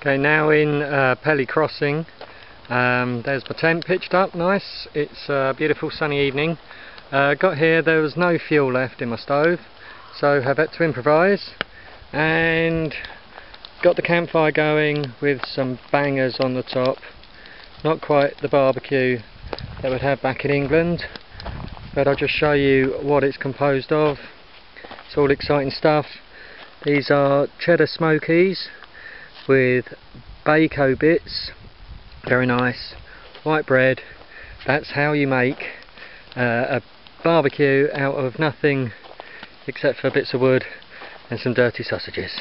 Okay, now in uh, Pelly Crossing. Um, there's my tent pitched up, nice. It's a beautiful sunny evening. Uh, got here, there was no fuel left in my stove, so have had to improvise. And got the campfire going with some bangers on the top. Not quite the barbecue that we'd have back in England, but I'll just show you what it's composed of. It's all exciting stuff. These are cheddar smokies with bacon bits. Very nice. White bread. That's how you make uh, a barbecue out of nothing except for bits of wood and some dirty sausages